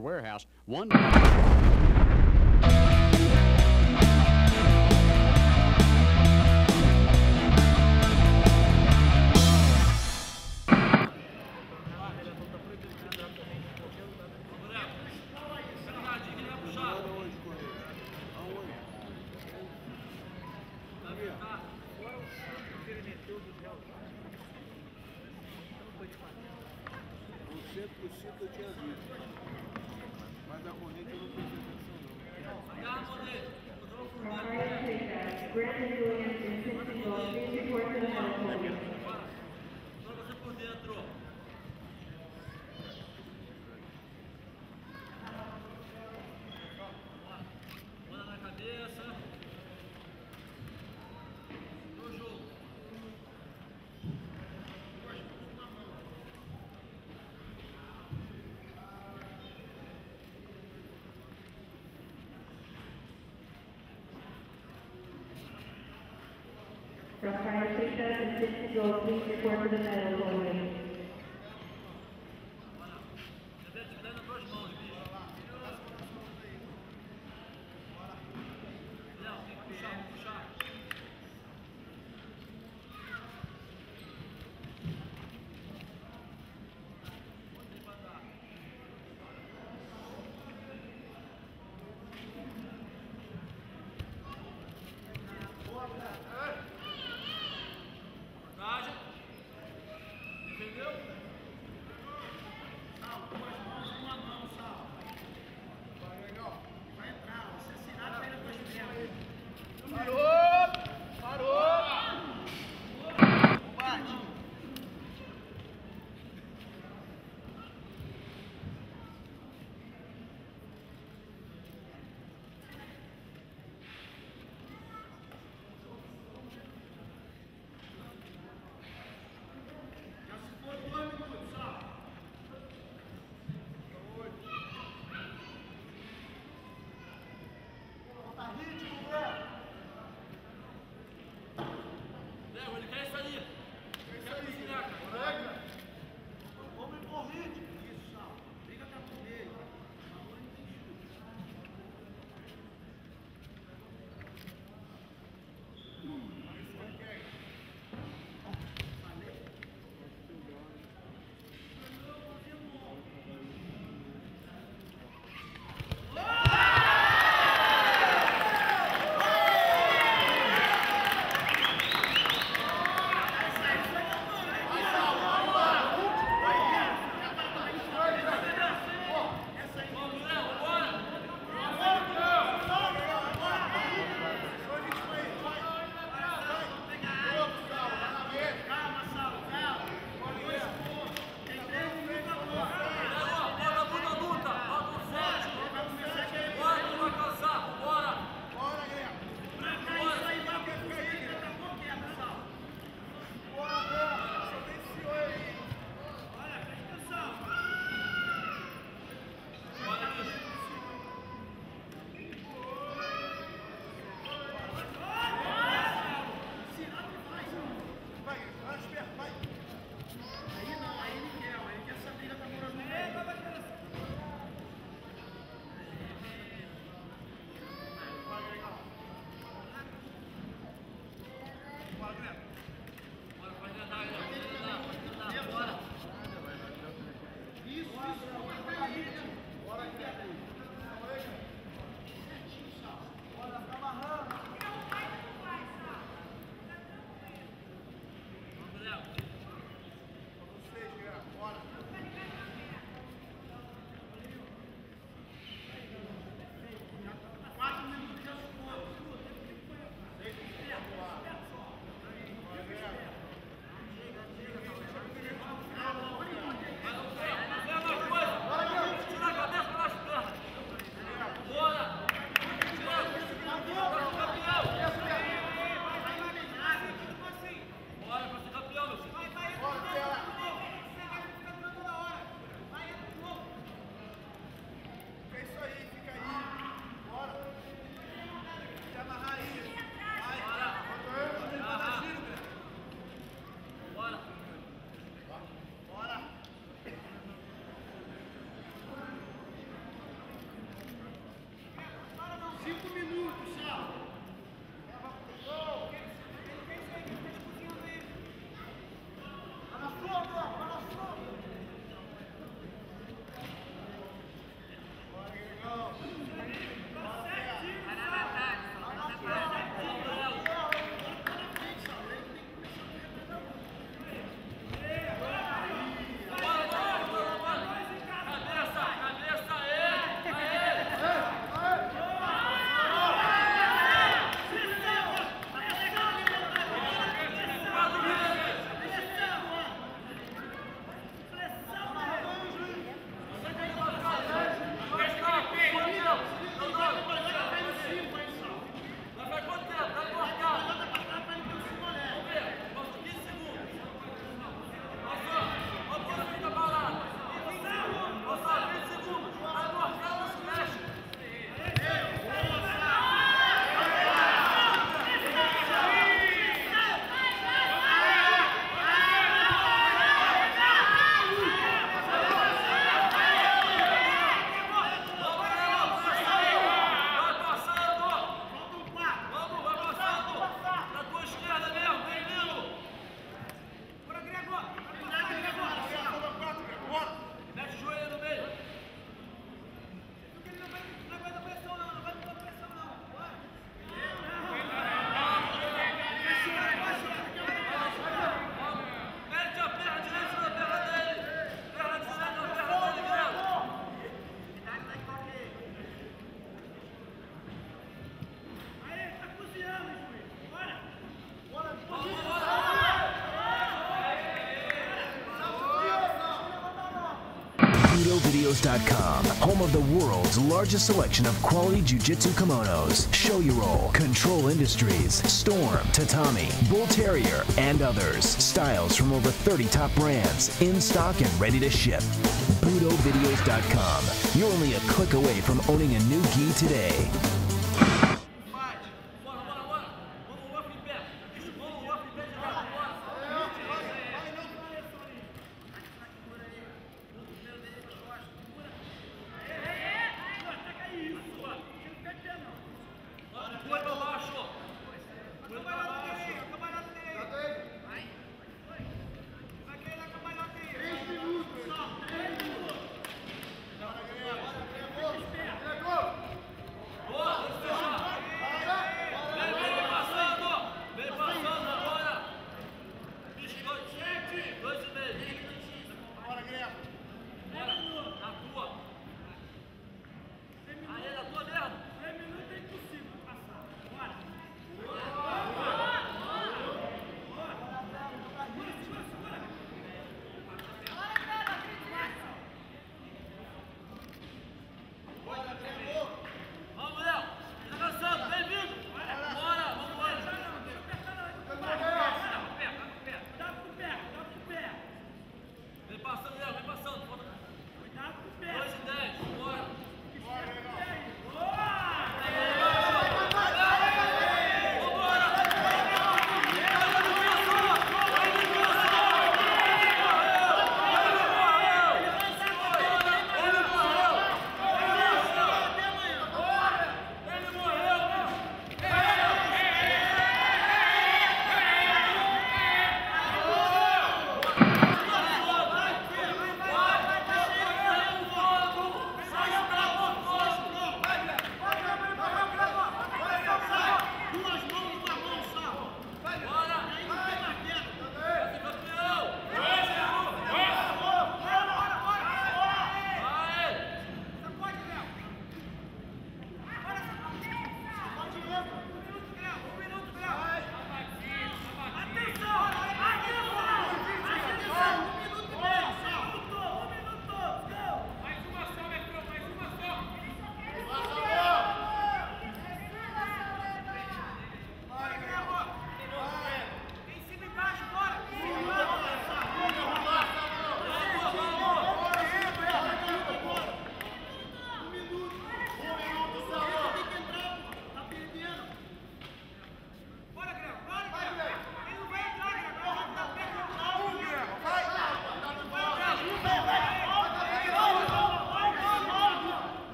Chrysler warehouse. One. eu tinha visto da corrente eu não prestei atenção não. Agora eu sei that Judge and Assistant Gold, please report for the medal award. 穿进 Home of the world's largest selection of quality jiu-jitsu kimonos, Shoyoroll, Control Industries, Storm, Tatami, Bull Terrier, and others. Styles from over 30 top brands, in stock and ready to ship. BudoVideos.com. You're only a click away from owning a new gi today.